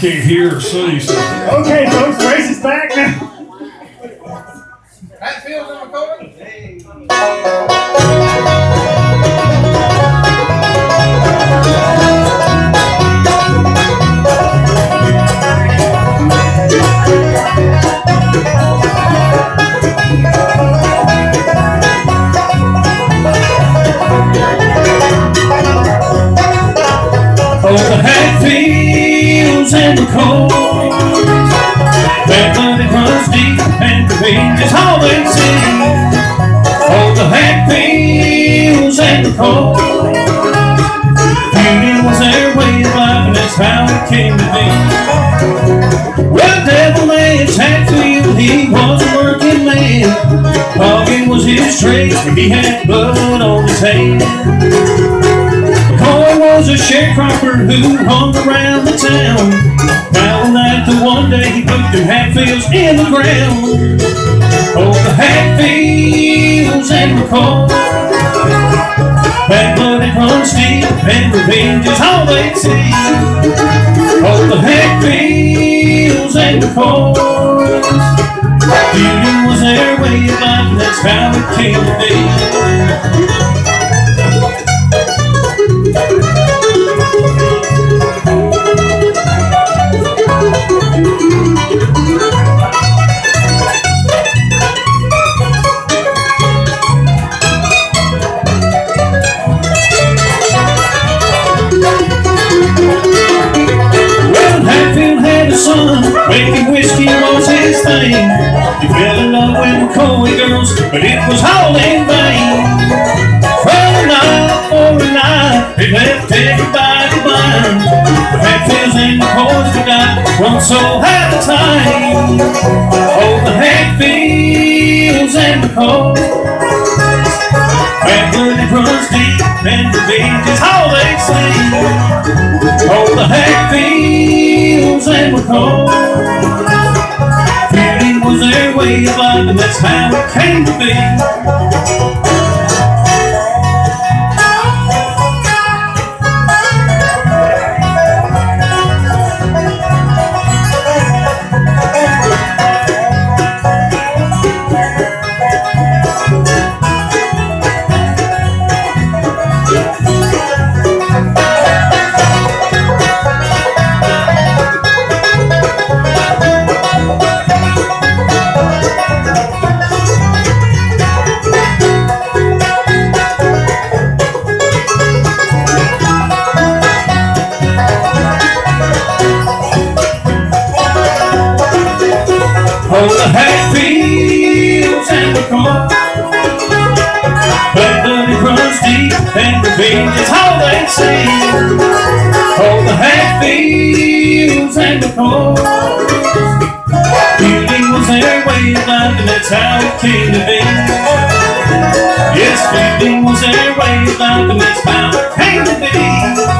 Can't hear or see. So. Okay, folks, race is back now. Hatfield McCoy. Oh, the Hatfields and the cold. That money runs deep and the pain is they see. Oh, the Hatfields and McCoys. Beauty was their way of life, and that's how it came to be. Well, Devil Anse Hatfield, he was a working man. Logging was his trade, he had blood on his hands. Was a sharecropper who hung around the town. Now that the one day he put them Hatfields in the ground. Oh, the Hatfields and McCoy. Bad blood it runs deep, and revenge is all they see. Oh, the Hatfields and McCoys. Feuding was their way of life, and that's how it came to be. He fell in love with McCoy girls, but it was all in vain. For a night, for a night, it left everybody blind. The Hatfields and McCoys could die, one soul at a time. Oh, the Hatfields and McCoys. Bad blood it runs deep, and revenge is all they see. Oh, the Hatfields and McCoys. Life, and that's how it came to be. Oh, the Hatfields and McCoy. But blood runs deep, and revenge is all they see. Oh, the Hatfields and McCoy. Beauty was their way of life, and that's how it came to be. Yes, feuding was their way of life, and that's how it came to be.